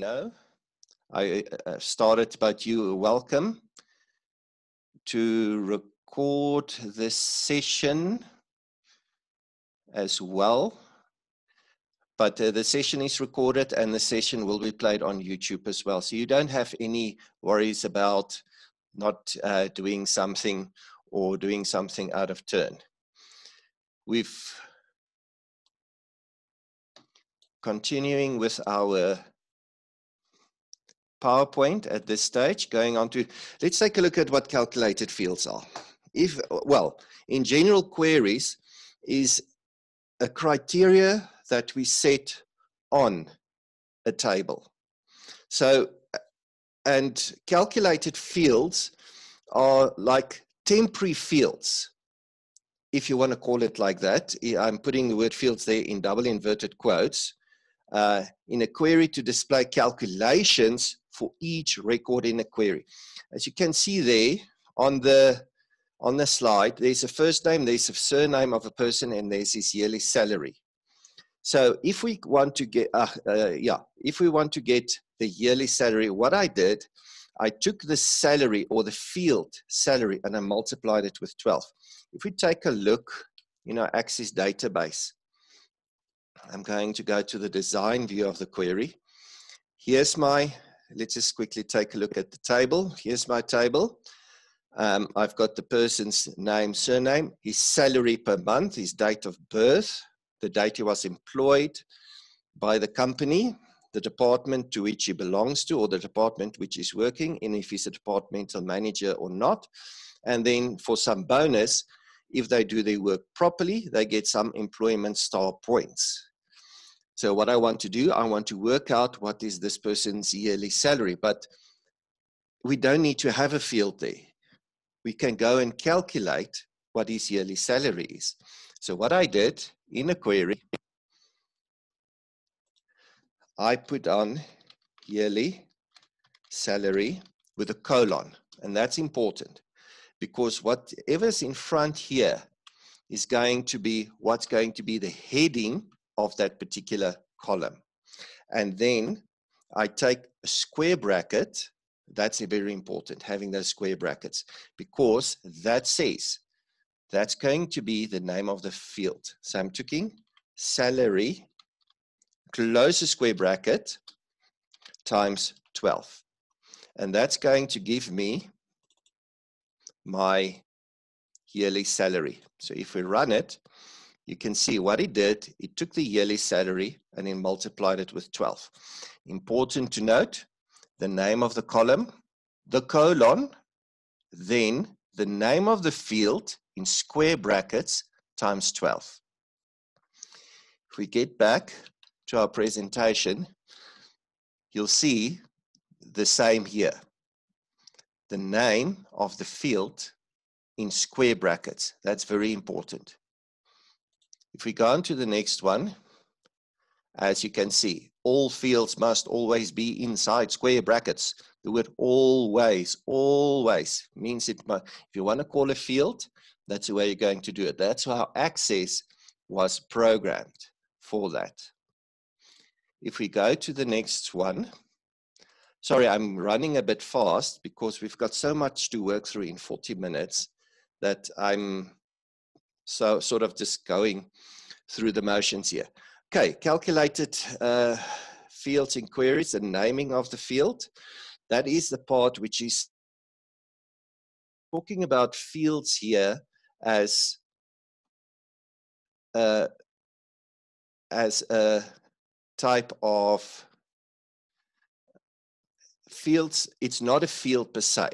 No, I started, but you welcome to record this session as well. But uh, the session is recorded and the session will be played on YouTube as well. So you don't have any worries about not uh, doing something or doing something out of turn. We've continuing with our PowerPoint at this stage, going on to, let's take a look at what calculated fields are. If, well, in general queries is a criteria that we set on a table. So, and calculated fields are like temporary fields, if you want to call it like that. I'm putting the word fields there in double inverted quotes. Uh, in a query to display calculations for each record in a query. As you can see there on the on the slide, there's a first name, there's a surname of a person, and there's his yearly salary. So if we want to get, uh, uh, yeah, if we want to get the yearly salary, what I did, I took the salary or the field salary and I multiplied it with 12. If we take a look in our Access database, I'm going to go to the design view of the query. Here's my let's just quickly take a look at the table. Here's my table. Um, I've got the person's name, surname, his salary per month, his date of birth, the date he was employed by the company, the department to which he belongs to, or the department which he's working in, if he's a departmental manager or not. And then for some bonus, if they do their work properly, they get some employment star points. So what I want to do, I want to work out what is this person's yearly salary, but we don't need to have a field there. We can go and calculate what his yearly salary is. So what I did in a query, I put on yearly salary with a colon, and that's important because whatever's in front here is going to be what's going to be the heading of that particular column. And then I take a square bracket. That's very important, having those square brackets, because that says that's going to be the name of the field. So I'm taking salary, close the square bracket, times 12. And that's going to give me my yearly salary. So if we run it, you can see what he did. He took the yearly salary and he multiplied it with 12. Important to note, the name of the column, the colon, then the name of the field in square brackets times 12. If we get back to our presentation, you'll see the same here. The name of the field in square brackets. That's very important. If we go on to the next one, as you can see, all fields must always be inside square brackets. The word always, always means it must, if you want to call a field, that's the way you're going to do it. That's how access was programmed for that. If we go to the next one, sorry, I'm running a bit fast because we've got so much to work through in 40 minutes that I'm so sort of just going through the motions here. Okay, calculated uh, fields in queries and naming of the field. That is the part which is talking about fields here as uh, as a type of fields. It's not a field per se.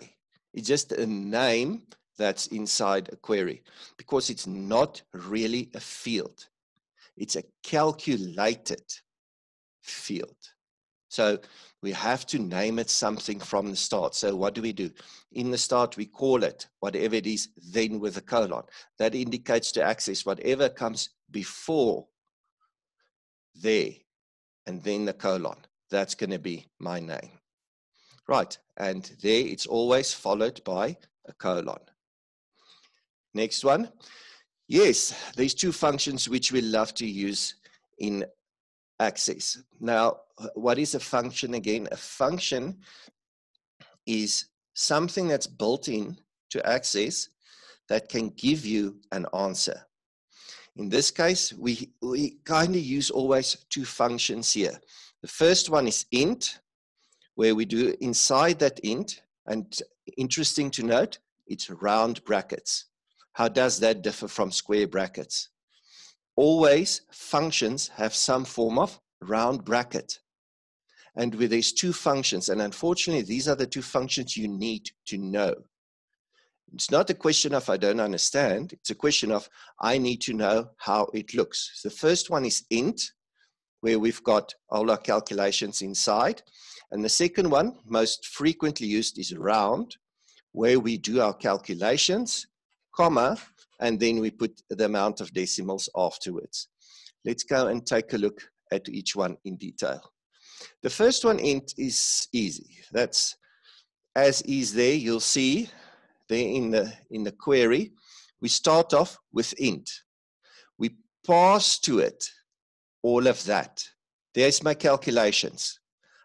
It's just a name that's inside a query because it's not really a field. It's a calculated field. So we have to name it something from the start. So what do we do? In the start, we call it whatever it is, then with a colon. That indicates to access whatever comes before there and then the colon. That's going to be my name. Right, and there it's always followed by a colon. Next one. Yes, these two functions which we love to use in access. Now, what is a function again? A function is something that's built in to access that can give you an answer. In this case, we, we kind of use always two functions here. The first one is int, where we do inside that int, and interesting to note, it's round brackets. How does that differ from square brackets? Always functions have some form of round bracket. And with these two functions, and unfortunately, these are the two functions you need to know. It's not a question of I don't understand. It's a question of I need to know how it looks. The first one is int, where we've got all our calculations inside. And the second one, most frequently used, is round, where we do our calculations, comma, and then we put the amount of decimals afterwards. Let's go and take a look at each one in detail. The first one int is easy. That's as is there, you'll see there in the, in the query, we start off with int. We pass to it all of that. There's my calculations.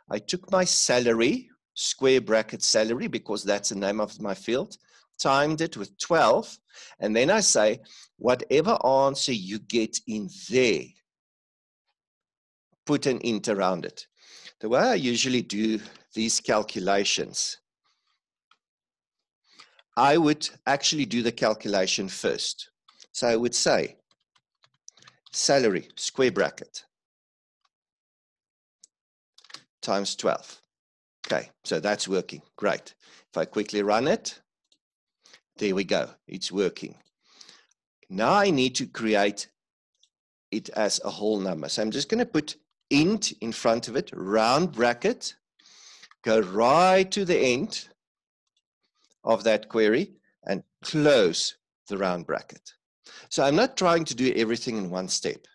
I took my salary, square bracket salary, because that's the name of my field, timed it with 12, and then I say, whatever answer you get in there, put an int around it. The way I usually do these calculations I would actually do the calculation first. So I would say salary, square bracket, times 12. Okay, so that's working. Great. If I quickly run it, there we go. It's working. Now I need to create it as a whole number. So I'm just going to put int in front of it, round bracket, go right to the end, of that query and close the round bracket. So I'm not trying to do everything in one step.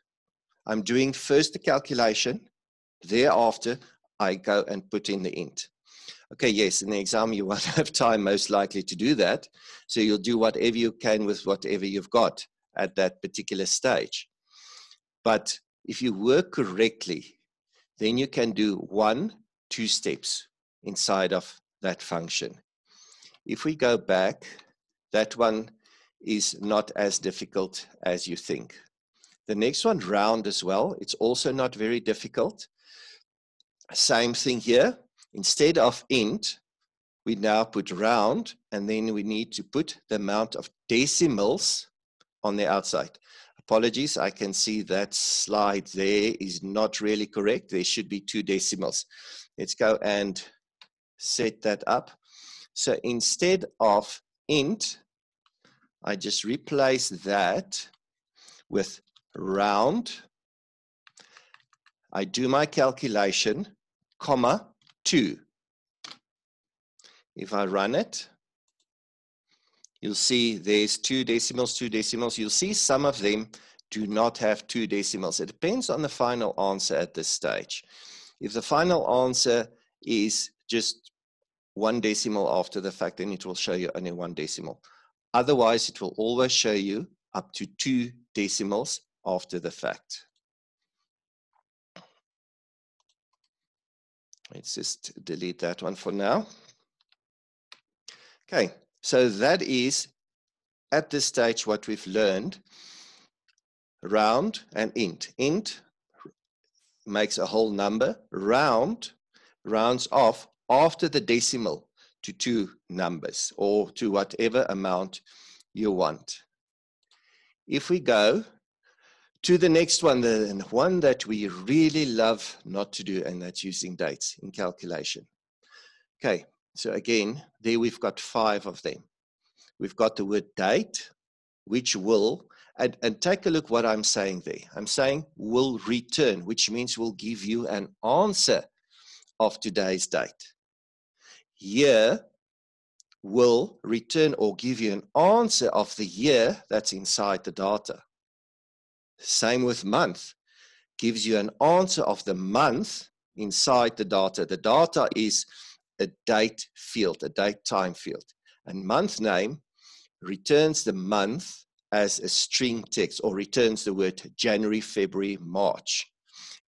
I'm doing first the calculation, thereafter I go and put in the int. Okay, yes, in the exam you won't have time most likely to do that. So you'll do whatever you can with whatever you've got at that particular stage. But if you work correctly, then you can do one, two steps inside of that function. If we go back, that one is not as difficult as you think. The next one, round as well. It's also not very difficult. Same thing here. Instead of int, we now put round, and then we need to put the amount of decimals on the outside. Apologies, I can see that slide there is not really correct. There should be two decimals. Let's go and set that up. So instead of int, I just replace that with round. I do my calculation, comma, 2. If I run it, you'll see there's two decimals, two decimals. You'll see some of them do not have two decimals. It depends on the final answer at this stage. If the final answer is just one decimal after the fact, then it will show you only one decimal. Otherwise, it will always show you up to two decimals after the fact. Let's just delete that one for now. Okay, so that is at this stage what we've learned round and int. Int makes a whole number, round rounds off after the decimal to two numbers or to whatever amount you want. If we go to the next one, the one that we really love not to do, and that's using dates in calculation. Okay, so again, there we've got five of them. We've got the word date, which will, and, and take a look what I'm saying there. I'm saying will return, which means will give you an answer of today's date year will return or give you an answer of the year that's inside the data. Same with month, gives you an answer of the month inside the data. The data is a date field, a date time field. And month name returns the month as a string text or returns the word January, February, March.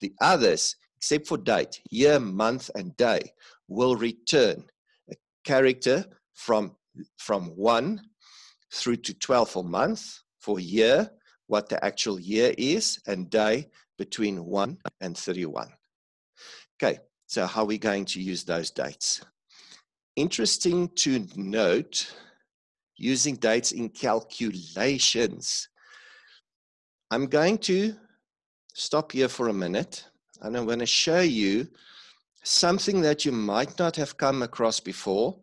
The others, except for date, year, month, and day, will return a character from, from 1 through to 12 for month, for year, what the actual year is, and day between 1 and 31. Okay, so how are we going to use those dates? Interesting to note, using dates in calculations. I'm going to stop here for a minute and I'm going to show you something that you might not have come across before.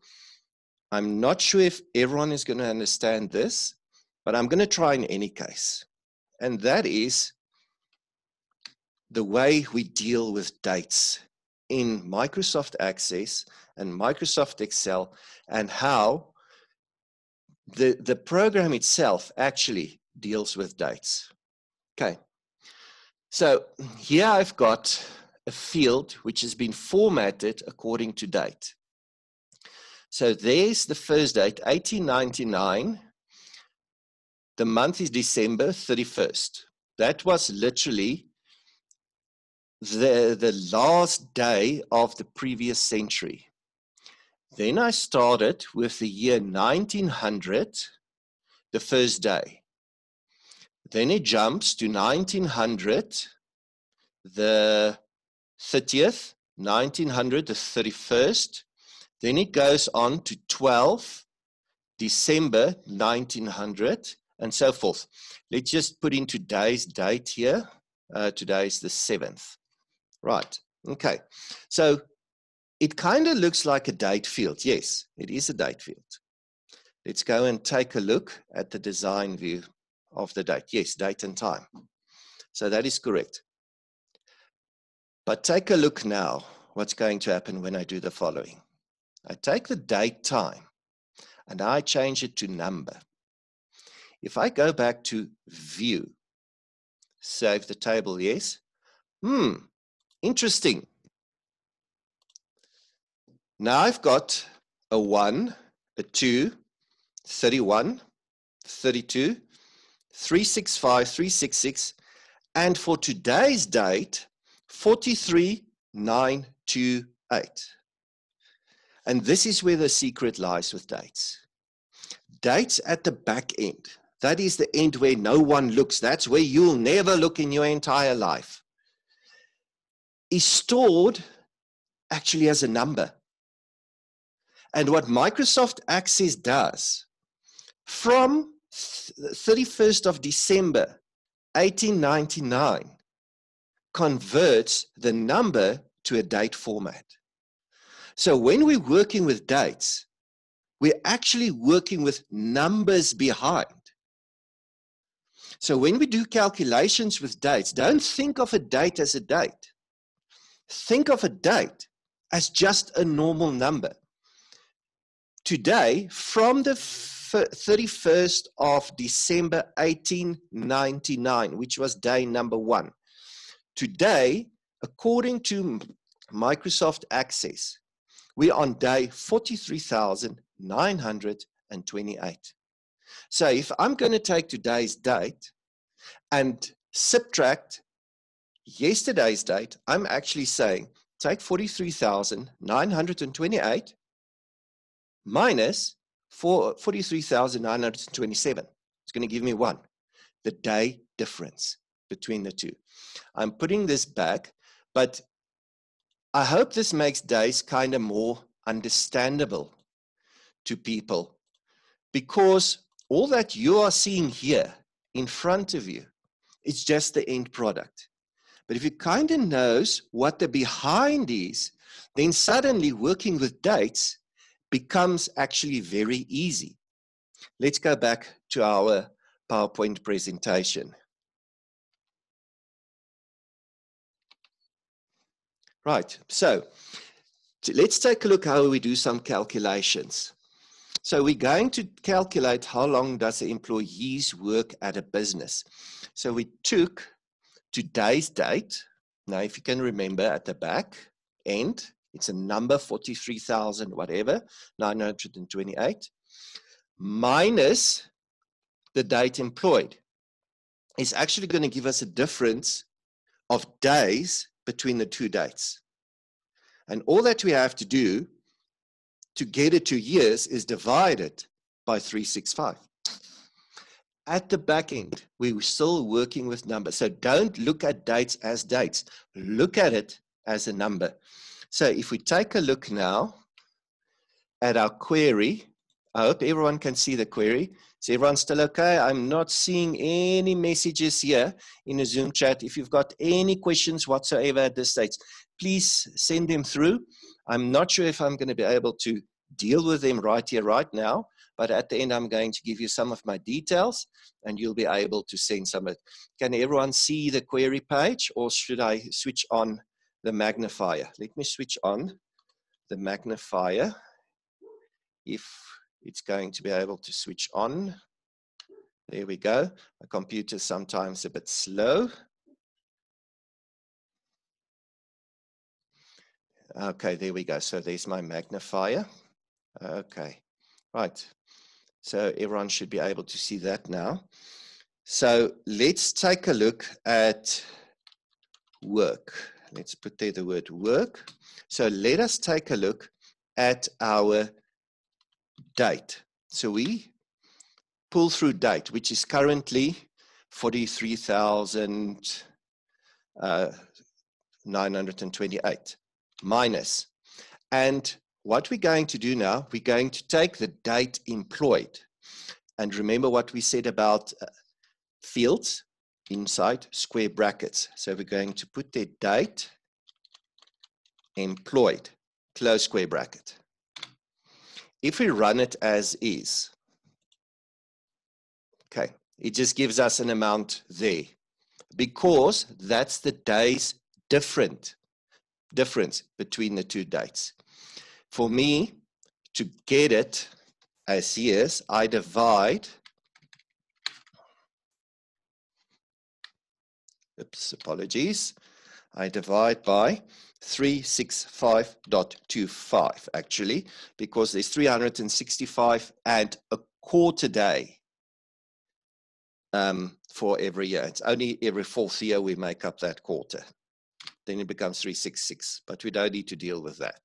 I'm not sure if everyone is going to understand this, but I'm going to try in any case. And that is the way we deal with dates in Microsoft Access and Microsoft Excel and how the, the program itself actually deals with dates. Okay, so here I've got a field which has been formatted according to date. So there's the first date, 1899. The month is December 31st. That was literally the, the last day of the previous century. Then I started with the year 1900, the first day. Then it jumps to 1900, the 30th, 1900, the 31st. Then it goes on to 12, December 1900, and so forth. Let's just put in today's date here. Uh, today is the 7th. Right. Okay. So it kind of looks like a date field. Yes, it is a date field. Let's go and take a look at the design view of the date. Yes, date and time. So that is correct. But take a look now what's going to happen when I do the following. I take the date time and I change it to number. If I go back to view, save the table, yes. Hmm, Interesting. Now I've got a 1, a 2, 31, 32, 365, 366, and for today's date, 43928. And this is where the secret lies with dates. Dates at the back end. That is the end where no one looks. That's where you'll never look in your entire life is stored actually as a number. And what Microsoft Access does from 31st of December 1899 converts the number to a date format. So when we're working with dates, we're actually working with numbers behind. So when we do calculations with dates, don't think of a date as a date think of a date as just a normal number. Today, from the 31st of December 1899, which was day number one, today, according to Microsoft Access, we're on day 43,928. So if I'm going to take today's date and subtract yesterday's date, I'm actually saying take 43,928 minus 43,927. It's going to give me one, the day difference between the two. I'm putting this back, but I hope this makes days kind of more understandable to people because all that you are seeing here in front of you is just the end product. But if you kind of knows what the behind is, then suddenly working with dates becomes actually very easy. Let's go back to our PowerPoint presentation. Right, so let's take a look how we do some calculations. So we're going to calculate how long does the employees work at a business. So we took today's date, now if you can remember at the back end, it's a number 43,000 whatever, 928, minus the date employed. It's actually going to give us a difference of days between the two dates. And all that we have to do to get it to years is divide it by 365. At the back end, we're still working with numbers. So don't look at dates as dates. Look at it as a number. So if we take a look now at our query, I hope everyone can see the query. Is everyone still okay? I'm not seeing any messages here in the Zoom chat. If you've got any questions whatsoever at this stage, please send them through. I'm not sure if I'm going to be able to deal with them right here, right now, but at the end, I'm going to give you some of my details and you'll be able to send some. Of, can everyone see the query page or should I switch on the magnifier? Let me switch on the magnifier if it's going to be able to switch on. There we go. My computer's sometimes a bit slow. Okay, there we go. So there's my magnifier. Okay, right. So everyone should be able to see that now. So let's take a look at work. Let's put there the word work. So let us take a look at our date. So we pull through date, which is currently 43,928 uh, minus. And what we're going to do now, we're going to take the date employed. And remember what we said about uh, fields inside square brackets. So we're going to put the date employed, close square bracket. If we run it as is, okay, it just gives us an amount there because that's the days different difference between the two dates. For me, to get it as years, I divide, oops, apologies, I divide by 365.25 actually, because there's 365 and a quarter day um, for every year. It's only every fourth year we make up that quarter. Then it becomes 366, but we don't need to deal with that.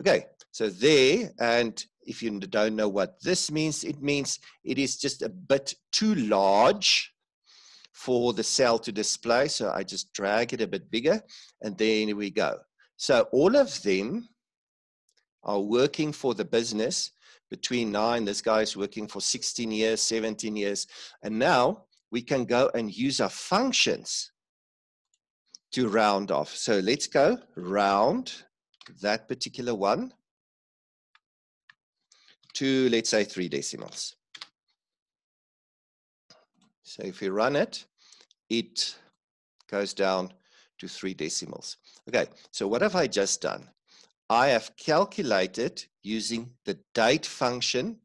Okay, so there, and if you don't know what this means, it means it is just a bit too large for the cell to display. So I just drag it a bit bigger, and then we go. So all of them are working for the business between nine, this guy is working for 16 years, 17 years. And now we can go and use our functions to round off. So let's go round that particular one to, let's say, three decimals. So if we run it, it goes down to three decimals. Okay, so what have I just done? I have calculated using the date function,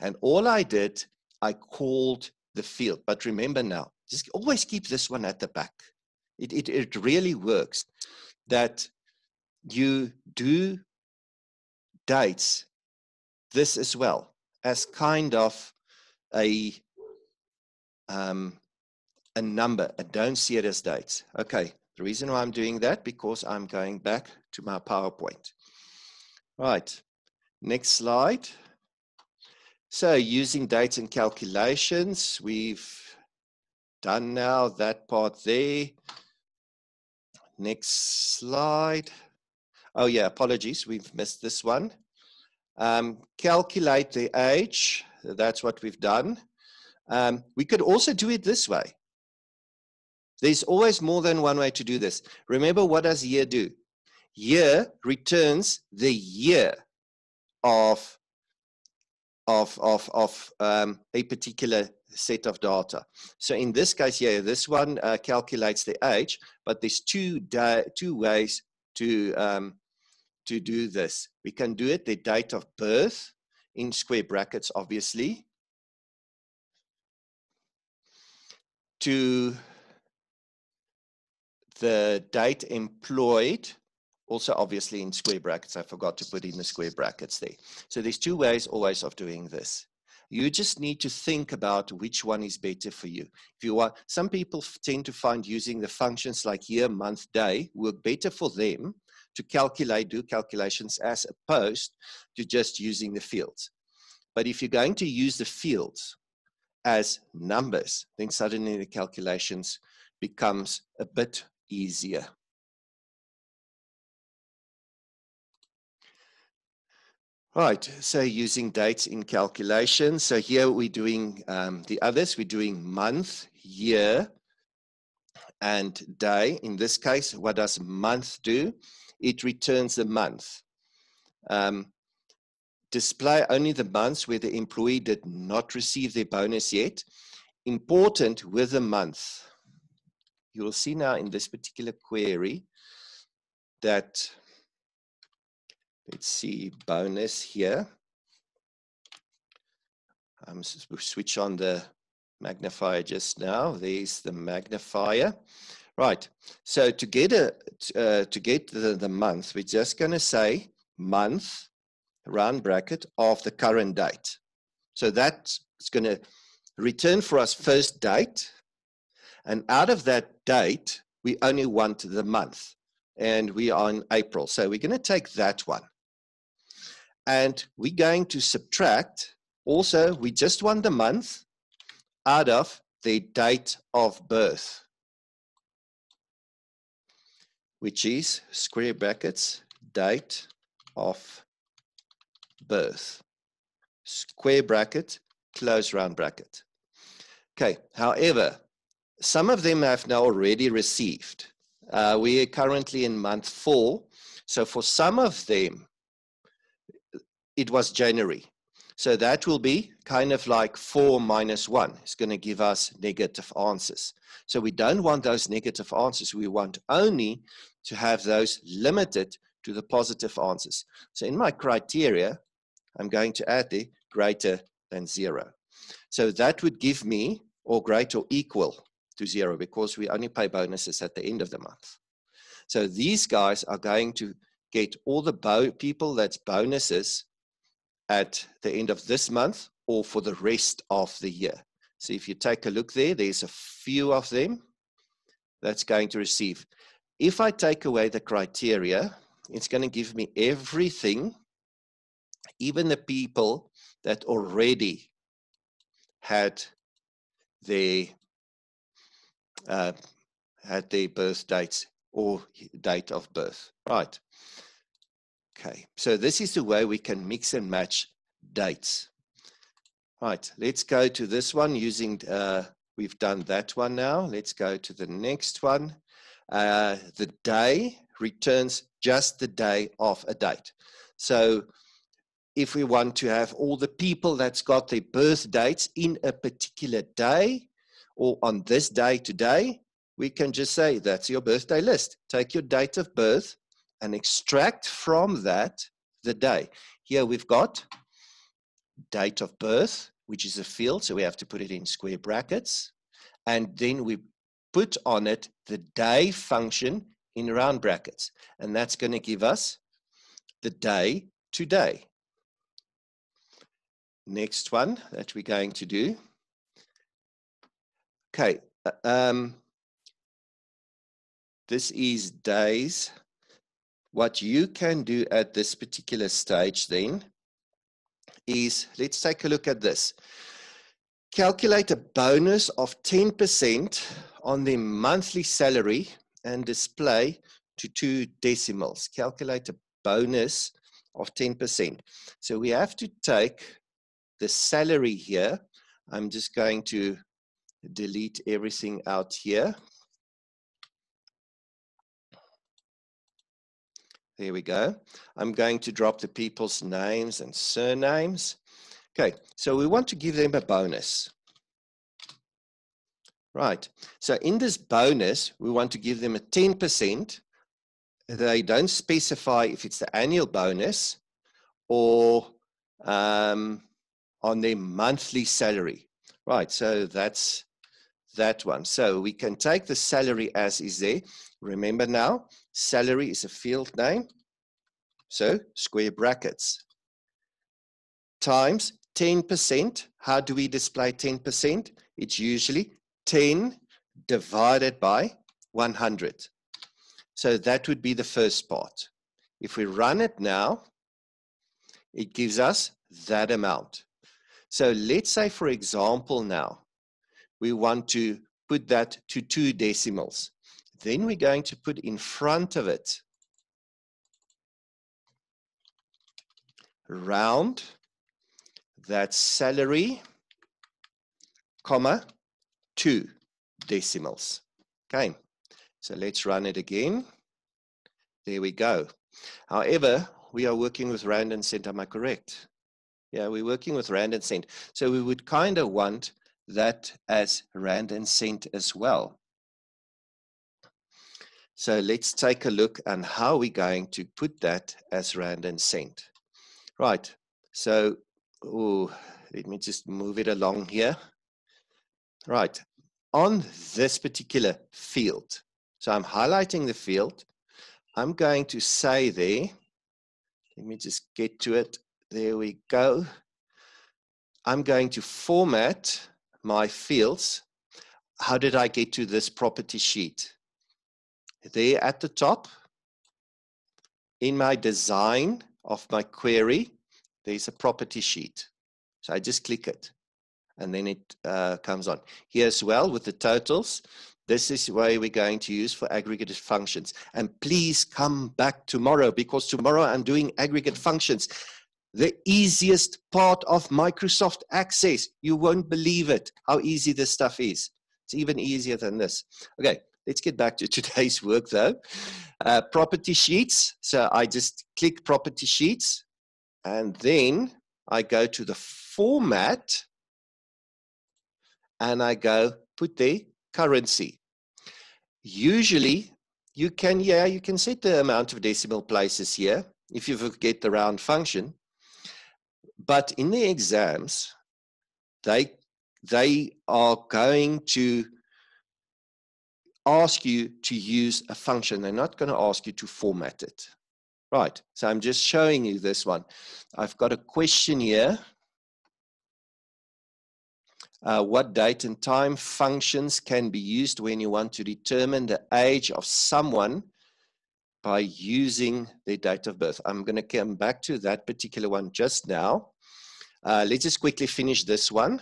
and all I did, I called the field. But remember now, just always keep this one at the back. It, it, it really works that you do dates this as well as kind of a um, a number and don't see it as dates. Okay, the reason why I'm doing that because I'm going back to my PowerPoint. Right, next slide. So using dates and calculations, we've done now that part there. Next slide. Oh yeah, apologies, we've missed this one. Um, calculate the age, that's what we've done. Um, we could also do it this way. There's always more than one way to do this. Remember, what does year do? Year returns the year of, of, of, of um, a particular set of data. So in this case here, this one uh, calculates the age, but there's two, two ways to, um, to do this. We can do it the date of birth in square brackets, obviously, to the date employed, also obviously in square brackets. I forgot to put in the square brackets there. So there's two ways always of doing this. You just need to think about which one is better for you. If you want, some people tend to find using the functions like year, month, day work better for them to calculate, do calculations as opposed to just using the fields. But if you're going to use the fields as numbers, then suddenly the calculations becomes a bit easier. Right, so using dates in calculation. So here we're doing um, the others, we're doing month, year, and day. In this case, what does month do? It returns the month. Um, display only the months where the employee did not receive their bonus yet. Important with the month. You will see now in this particular query that Let's see bonus here. I'm um, switch on the magnifier just now. There's the magnifier. Right. So to get a uh, to get the, the month, we're just going to say month round bracket of the current date. So that's going to return for us first date. And out of that date, we only want the month. And we are in April. So we're going to take that one. And we're going to subtract also, we just want the month out of the date of birth, which is square brackets, date of birth. Square bracket, close round bracket. Okay, however, some of them have now already received. Uh, we are currently in month four. So for some of them, it was January. So that will be kind of like 4 minus 1. It's going to give us negative answers. So we don't want those negative answers. We want only to have those limited to the positive answers. So in my criteria, I'm going to add the greater than 0. So that would give me or greater or equal to 0 because we only pay bonuses at the end of the month. So these guys are going to get all the people that's bonuses at the end of this month or for the rest of the year. So if you take a look there, there's a few of them that's going to receive. If I take away the criteria, it's going to give me everything, even the people that already had their uh, had their birth dates or date of birth. Right. Okay, so this is the way we can mix and match dates. Right, let's go to this one using, uh, we've done that one now. Let's go to the next one. Uh, the day returns just the day of a date. So if we want to have all the people that's got their birth dates in a particular day or on this day today, we can just say that's your birthday list. Take your date of birth and extract from that the day. Here we've got date of birth, which is a field, so we have to put it in square brackets. And then we put on it the day function in round brackets. And that's going to give us the day today. Next one that we're going to do. Okay, uh, um, this is days what you can do at this particular stage then is, let's take a look at this. Calculate a bonus of 10% on the monthly salary and display to two decimals. Calculate a bonus of 10%. So we have to take the salary here. I'm just going to delete everything out here There we go. I'm going to drop the people's names and surnames. Okay, so we want to give them a bonus. Right, so in this bonus, we want to give them a 10%. They don't specify if it's the annual bonus or um, on their monthly salary. Right, so that's that one. So we can take the salary as is there. Remember now, salary is a field name. So square brackets times 10%. How do we display 10%? It's usually 10 divided by 100. So that would be the first part. If we run it now, it gives us that amount. So let's say, for example, now we want to put that to two decimals. Then we're going to put in front of it round that salary, comma, two decimals. Okay, so let's run it again. There we go. However, we are working with rand and cent, am I correct? Yeah, we're working with rand and cent. So we would kind of want that as rand and cent as well. So let's take a look on how we're going to put that as rand and cent. Right, so ooh, let me just move it along here. Right, on this particular field, so I'm highlighting the field, I'm going to say there, let me just get to it. There we go. I'm going to format my fields. How did I get to this property sheet? There at the top, in my design of my query, there's a property sheet. So I just click it and then it uh, comes on. Here as well with the totals, this is where we're going to use for aggregated functions. And please come back tomorrow because tomorrow I'm doing aggregate functions. The easiest part of Microsoft Access. You won't believe it, how easy this stuff is. It's even easier than this. Okay, let's get back to today's work though. Uh, property sheets. So I just click property sheets and then I go to the format and I go put the currency. Usually you can, yeah, you can set the amount of decimal places here if you forget the round function. But in the exams, they, they are going to ask you to use a function. They're not going to ask you to format it. Right, so I'm just showing you this one. I've got a question here uh, what date and time functions can be used when you want to determine the age of someone by using their date of birth. I'm going to come back to that particular one just now. Uh, let's just quickly finish this one.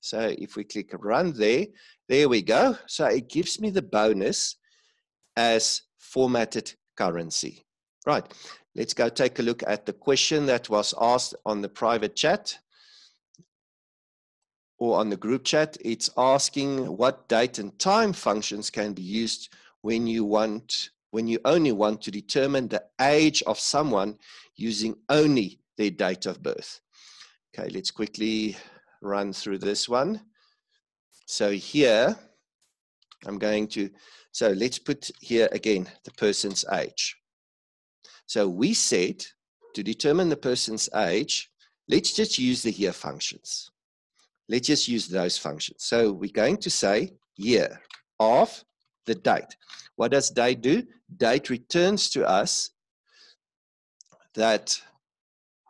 So if we click run there, there we go. So it gives me the bonus as formatted currency. Right, let's go take a look at the question that was asked on the private chat or on the group chat, it's asking what date and time functions can be used when you want when you only want to determine the age of someone using only their date of birth. Okay, let's quickly run through this one. So here, I'm going to, so let's put here again the person's age. So we said to determine the person's age, let's just use the here functions. Let's just use those functions. So we're going to say year of the date. What does date do? Date returns to us that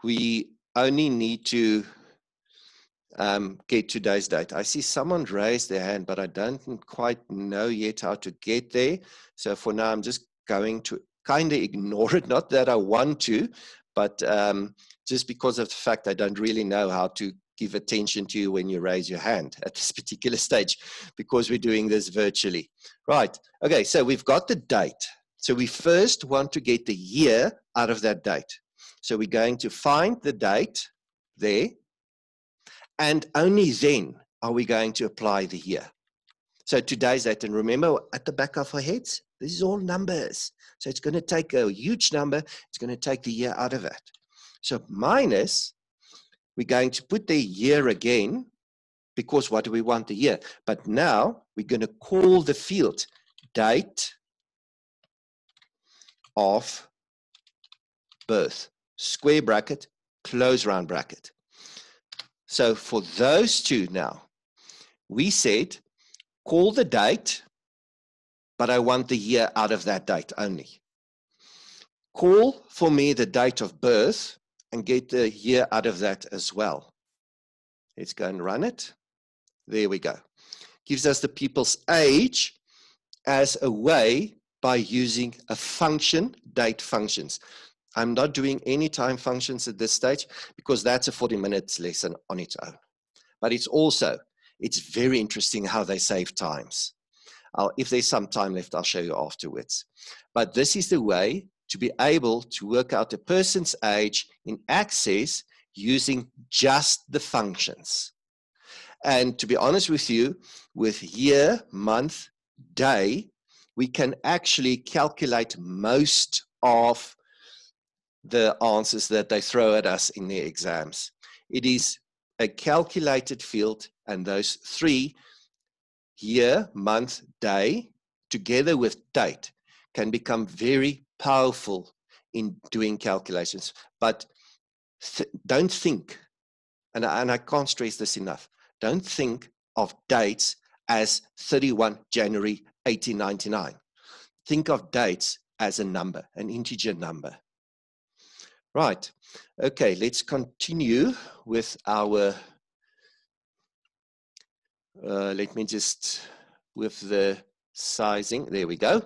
we only need to um, get today's date. I see someone raise their hand, but I don't quite know yet how to get there. So for now, I'm just going to kind of ignore it. Not that I want to, but um, just because of the fact I don't really know how to give attention to you when you raise your hand at this particular stage because we're doing this virtually. Right. Okay. So we've got the date. So we first want to get the year out of that date. So we're going to find the date there. And only then are we going to apply the year. So today's date, and remember at the back of our heads, this is all numbers. So it's going to take a huge number. It's going to take the year out of it. So minus we're going to put the year again because what do we want the year? But now we're going to call the field date of birth, square bracket, close round bracket. So for those two now, we said call the date, but I want the year out of that date only. Call for me the date of birth, and get the year out of that as well. Let's go and run it. There we go. Gives us the people's age as a way by using a function, date functions. I'm not doing any time functions at this stage because that's a 40 minutes lesson on its own. But it's also, it's very interesting how they save times. I'll, if there's some time left, I'll show you afterwards. But this is the way to be able to work out a person's age in Access using just the functions. And to be honest with you, with year, month, day, we can actually calculate most of the answers that they throw at us in their exams. It is a calculated field, and those three year, month, day, together with date, can become very powerful in doing calculations. But th don't think, and, and I can't stress this enough, don't think of dates as 31 January 1899. Think of dates as a number, an integer number. Right, okay, let's continue with our, uh, let me just, with the sizing, there we go.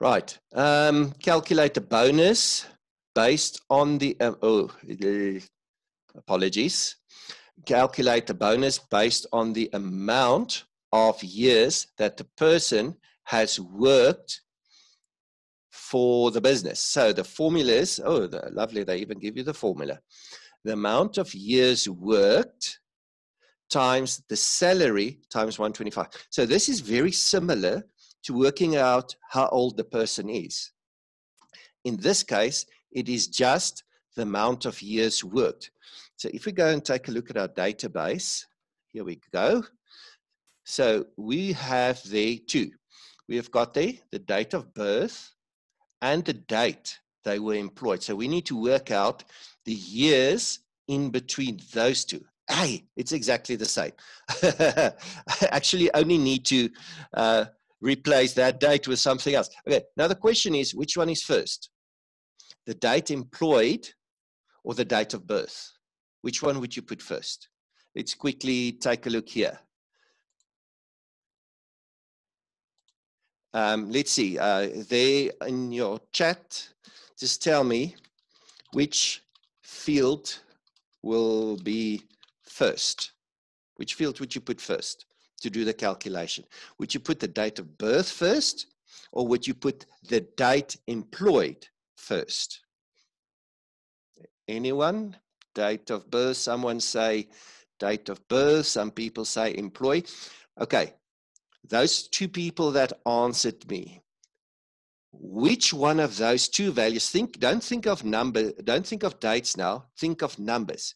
Right, um, calculate the bonus based on the, uh, oh, apologies. Calculate the bonus based on the amount of years that the person has worked for the business. So the formula is, oh, the, lovely, they even give you the formula. The amount of years worked times the salary times 125. So this is very similar to working out how old the person is. In this case, it is just the amount of years worked. So if we go and take a look at our database, here we go. So we have there two. We have got there the date of birth, and the date they were employed. So we need to work out the years in between those two. Hey, it's exactly the same. I actually only need to uh, replace that date with something else. Okay, now the question is which one is first? The date employed or the date of birth? Which one would you put first? Let's quickly take a look here. Um, let's see, uh, there in your chat, just tell me which field will be first. Which field would you put first to do the calculation? Would you put the date of birth first or would you put the date employed first? Anyone? Date of birth, someone say date of birth, some people say employee. Okay, those two people that answered me, which one of those two values, think, don't think of number, don't think of dates now, think of numbers.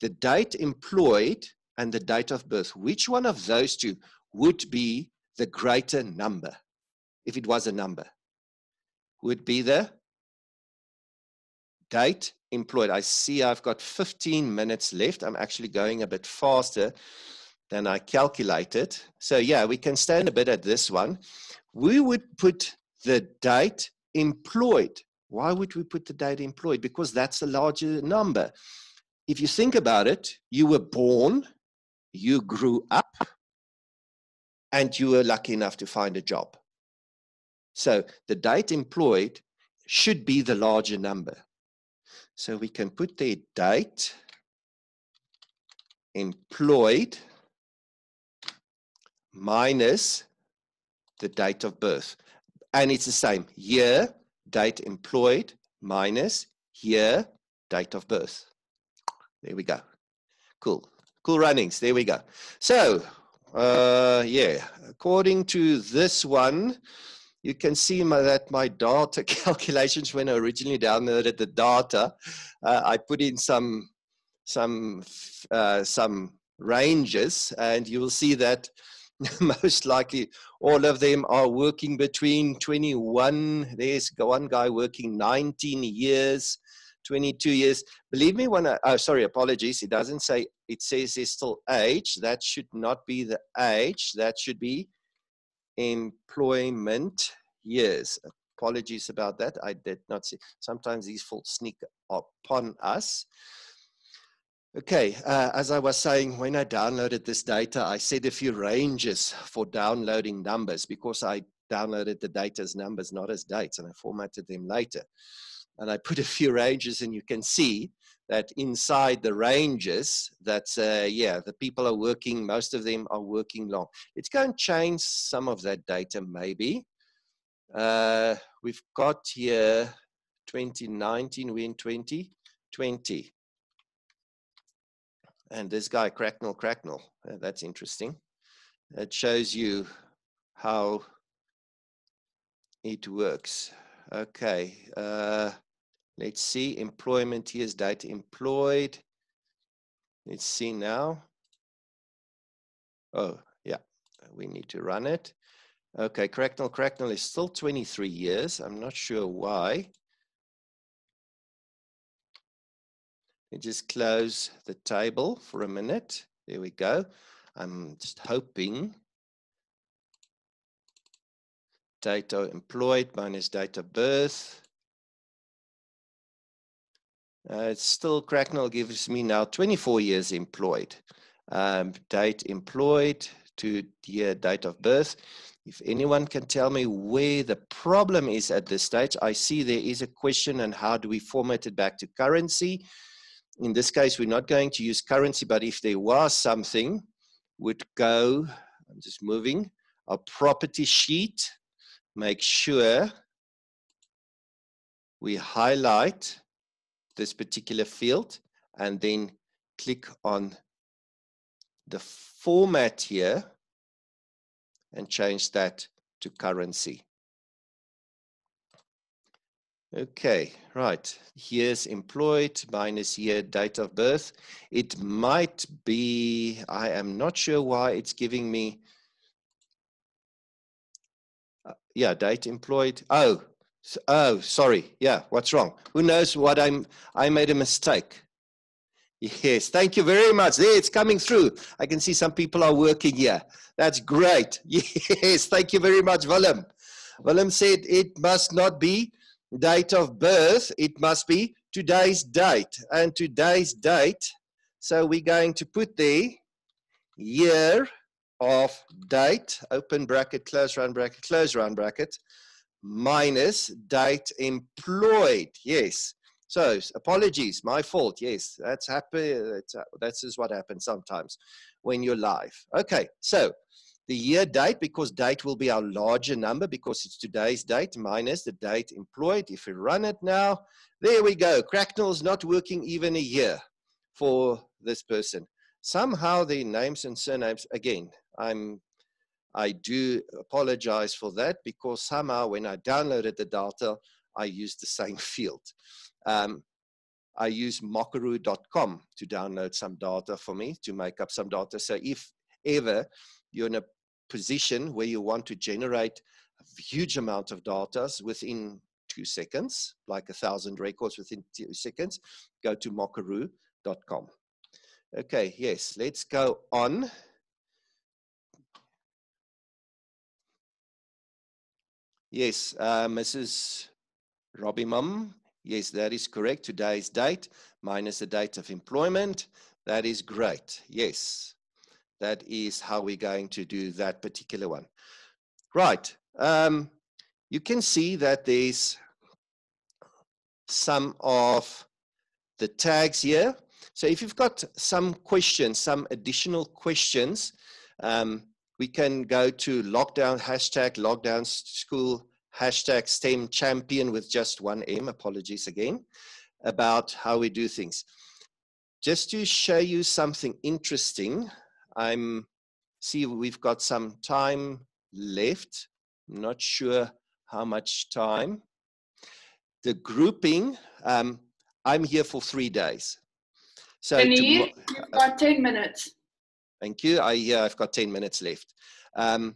The date employed and the date of birth, which one of those two would be the greater number if it was a number? Would be the date employed. I see I've got 15 minutes left. I'm actually going a bit faster than I calculated. So yeah, we can stand a bit at this one. We would put the date employed. Why would we put the date employed? Because that's a larger number. If you think about it, you were born, you grew up, and you were lucky enough to find a job. So the date employed should be the larger number. So we can put the date employed minus the date of birth. And it's the same year, date employed, minus year, date of birth. There we go. Cool. Cool runnings. There we go. So, uh, yeah, according to this one, you can see my, that my data calculations when I originally downloaded the data, uh, I put in some some uh, some ranges, and you will see that most likely all of them are working between 21 there's one guy working 19 years 22 years. Believe me when i oh sorry apologies it doesn't say it says there's still age. That should not be the age. That should be employment years. Apologies about that. I did not see sometimes these faults sneak upon us Okay, uh, as I was saying, when I downloaded this data, I set a few ranges for downloading numbers because I downloaded the data as numbers, not as dates, and I formatted them later. And I put a few ranges, and you can see that inside the ranges, that's, uh, yeah, the people are working, most of them are working long. Let's go and change some of that data, maybe. Uh, we've got here 2019, we're in 2020. And this guy, Cracknell Cracknell, uh, that's interesting. It shows you how it works. Okay, uh, let's see, employment, here's data employed. Let's see now. Oh, yeah, we need to run it. Okay, Cracknell Cracknell is still 23 years. I'm not sure why. Me just close the table for a minute. There we go. I'm just hoping data employed minus date of birth. Uh, it's still Cracknell gives me now 24 years employed. Um, date employed to year date of birth. If anyone can tell me where the problem is at this stage, I see there is a question on how do we format it back to currency in this case, we're not going to use currency, but if there was something, would go, I'm just moving, a property sheet, make sure we highlight this particular field and then click on the format here and change that to currency. Okay, right. Here's employed minus year date of birth. It might be, I am not sure why it's giving me, uh, yeah, date employed. Oh, oh, sorry. Yeah, what's wrong? Who knows what I'm, I made a mistake. Yes, thank you very much. There, it's coming through. I can see some people are working here. That's great. Yes, thank you very much, Willem. Willem said it must not be date of birth, it must be today's date. And today's date, so we're going to put the year of date, open bracket, close round bracket, close round bracket, minus date employed. Yes. So apologies, my fault. Yes, that's happy. That's, that's just what happens sometimes when you're live. Okay, so the year date because date will be our larger number because it's today's date minus the date employed. If we run it now, there we go. Cracknell's not working even a year for this person. Somehow the names and surnames, again, I'm, I do apologize for that because somehow when I downloaded the data, I used the same field. Um, I use mockaroo.com to download some data for me to make up some data. So if ever you're in a position where you want to generate a huge amount of data within two seconds, like a thousand records within two seconds, go to mockaroo.com. Okay, yes, let's go on. Yes, uh, Mrs. Robbie Mum, yes, that is correct. Today's date minus the date of employment. That is great. Yes, that is how we're going to do that particular one. Right. Um, you can see that there's some of the tags here. So if you've got some questions, some additional questions, um, we can go to lockdown hashtag lockdown school hashtag STEM champion with just one M, apologies again, about how we do things. Just to show you something interesting, I'm see we've got some time left. I'm not sure how much time. The grouping, um, I'm here for three days. So you've got 10 minutes. Thank you. I, yeah, I've got 10 minutes left. Um,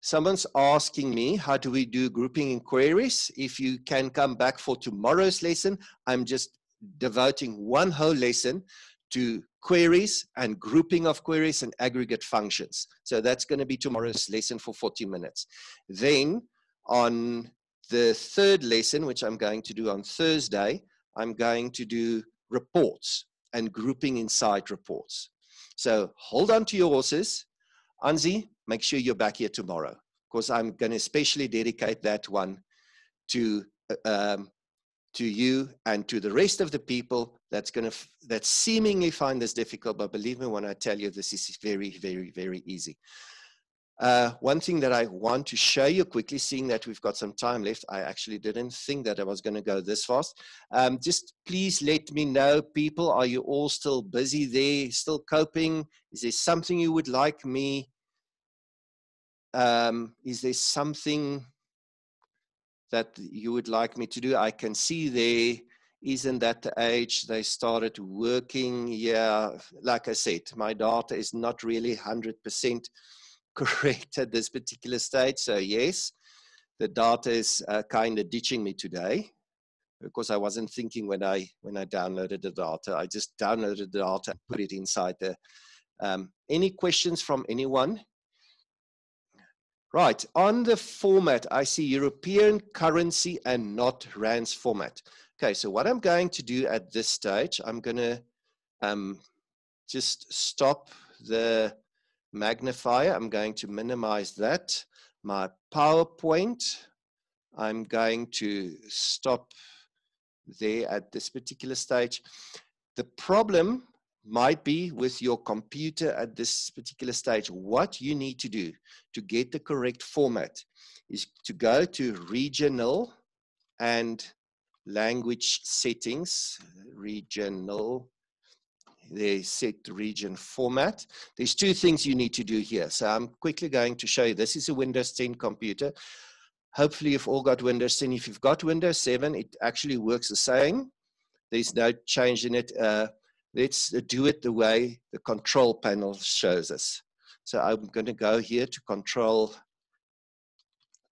someone's asking me, how do we do grouping inquiries? If you can come back for tomorrow's lesson, I'm just devoting one whole lesson to queries and grouping of queries and aggregate functions. So that's going to be tomorrow's lesson for 40 minutes. Then on the third lesson, which I'm going to do on Thursday, I'm going to do reports. and grouping inside reports. So hold on to your horses. Anzi, make sure you're back here tomorrow because I'm going to especially dedicate that one to uh, um, to you and to the rest of the people that's going to that seemingly find this difficult but believe me when i tell you this is very very very easy. Uh, one thing that i want to show you quickly seeing that we've got some time left i actually didn't think that i was going to go this fast. Um, just please let me know people are you all still busy there still coping? Is there something you would like me um, is there something that you would like me to do. I can see there isn't that the age they started working. Yeah, like I said, my data is not really 100% correct at this particular stage. So yes, the data is uh, kind of ditching me today because I wasn't thinking when I when I downloaded the data. I just downloaded the data and put it inside there. Um, any questions from anyone? Right, on the format, I see European currency and not RANDS format. Okay, so what I'm going to do at this stage, I'm going to um, just stop the magnifier. I'm going to minimize that. My PowerPoint, I'm going to stop there at this particular stage. The problem might be with your computer at this particular stage. What you need to do to get the correct format is to go to regional and language settings, regional, they set region format. There's two things you need to do here. So I'm quickly going to show you. This is a Windows 10 computer. Hopefully you've all got Windows 10. If you've got Windows 7, it actually works the same. There's no change in it. Uh, let's uh, do it the way the control panel shows us. So I'm going to go here to control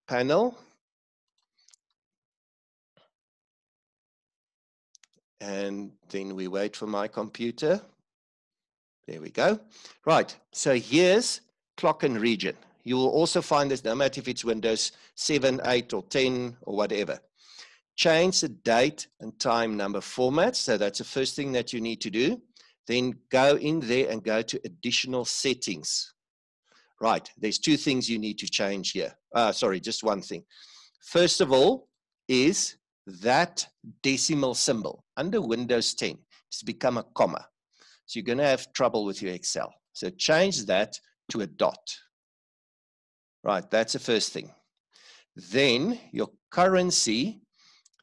panel. And then we wait for my computer. There we go. Right, so here's clock and region. You will also find this no matter if it's Windows 7, 8, or 10, or whatever change the date and time number format. So that's the first thing that you need to do. Then go in there and go to additional settings. Right, there's two things you need to change here. Uh, sorry, just one thing. First of all is that decimal symbol under Windows 10. It's become a comma. So you're going to have trouble with your Excel. So change that to a dot. Right, that's the first thing. Then your currency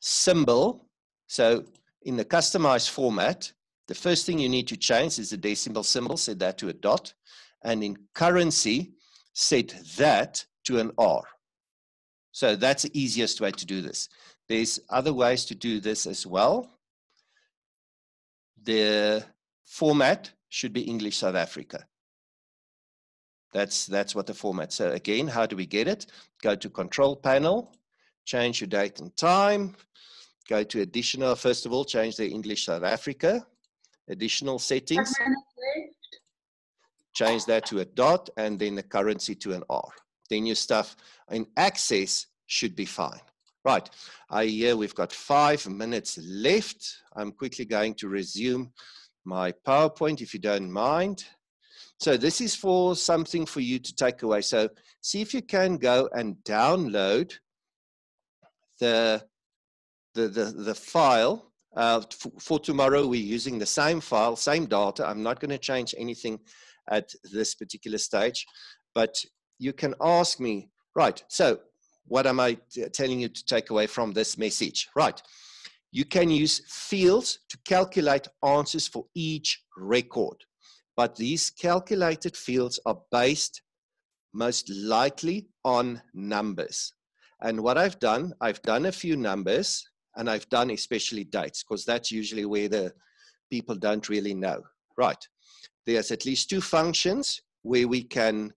symbol. So in the customized format, the first thing you need to change is the decimal symbol, set that to a dot. And in currency, set that to an R. So that's the easiest way to do this. There's other ways to do this as well. The format should be English South Africa. That's, that's what the format. So again, how do we get it? Go to control panel, change your date and time, go to additional, first of all, change the English South Africa, additional settings, change that to a dot, and then the currency to an R. Then your stuff in access should be fine. Right, I hear we've got five minutes left. I'm quickly going to resume my PowerPoint if you don't mind. So this is for something for you to take away. So see if you can go and download the the, the, the file. Uh, for tomorrow, we're using the same file, same data. I'm not going to change anything at this particular stage, but you can ask me, right, so what am I telling you to take away from this message? Right, you can use fields to calculate answers for each record, but these calculated fields are based most likely on numbers. And what I've done, I've done a few numbers and I've done especially dates because that's usually where the people don't really know. Right. There's at least two functions where we can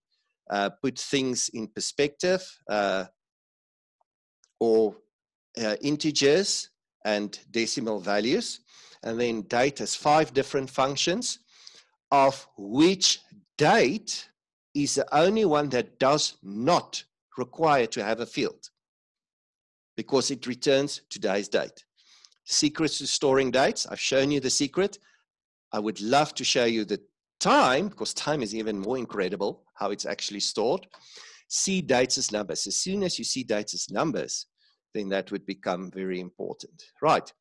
uh, put things in perspective uh, or uh, integers and decimal values. And then date has five different functions of which date is the only one that does not require to have a field because it returns today's date. Secrets to storing dates, I've shown you the secret. I would love to show you the time, because time is even more incredible, how it's actually stored. See dates as numbers. As soon as you see dates as numbers, then that would become very important. Right.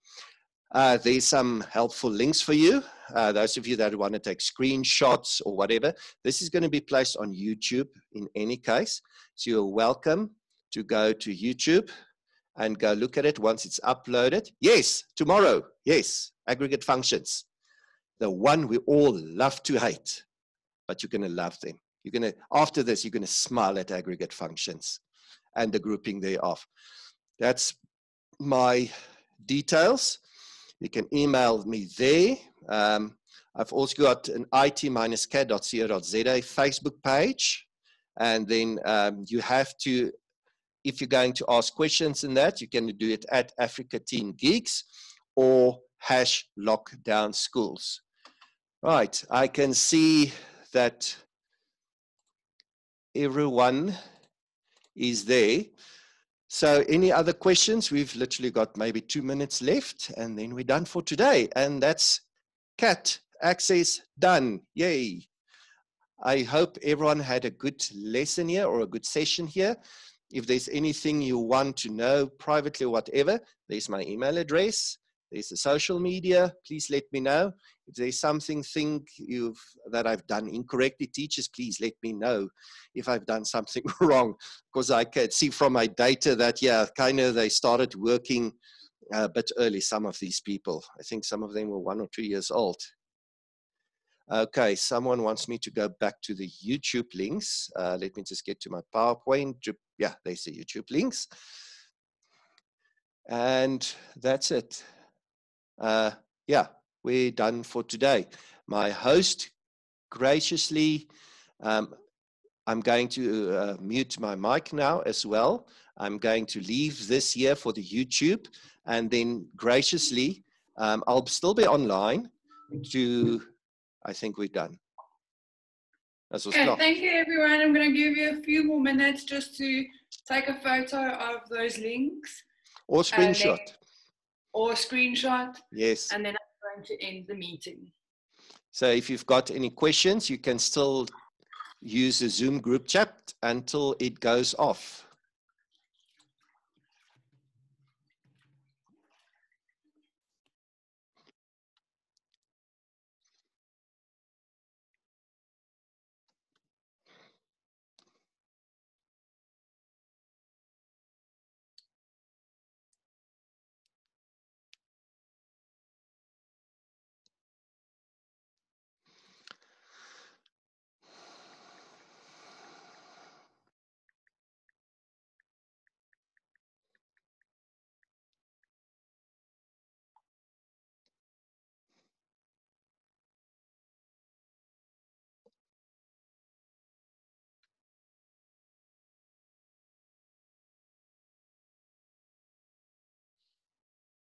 Uh, there's some helpful links for you. Uh, those of you that want to take screenshots or whatever, this is going to be placed on YouTube in any case. So you're welcome to go to YouTube and go look at it once it's uploaded. Yes, tomorrow. Yes, aggregate functions. The one we all love to hate, but you're going to love them. You're going to, after this, you're going to smile at aggregate functions and the grouping thereof. That's my details. You can email me there. Um, I've also got an it-cat.co.za Facebook page. And then um, you have to, if you're going to ask questions in that, you can do it at Africa Teen Geeks or hash lockdown schools. Right, I can see that everyone is there. So any other questions? We've literally got maybe two minutes left and then we're done for today. And that's CAT access done. Yay. I hope everyone had a good lesson here or a good session here. If there's anything you want to know privately or whatever, there's my email address. There's the social media. Please let me know. If there's something think you've that I've done incorrectly, teachers, please let me know if I've done something wrong. Because I can see from my data that yeah, kind of they started working a bit early. Some of these people, I think some of them were one or two years old. Okay, someone wants me to go back to the YouTube links. Uh, let me just get to my PowerPoint. Yeah, there's the YouTube links. And that's it uh, yeah, we're done for today. My host graciously, um, I'm going to uh, mute my mic now as well. I'm going to leave this here for the YouTube and then graciously, um, I'll still be online to, I think we're done. Okay, thank you everyone. I'm going to give you a few more minutes just to take a photo of those links. Or screenshot or a screenshot. Yes. And then I'm going to end the meeting. So if you've got any questions, you can still use the Zoom group chat until it goes off.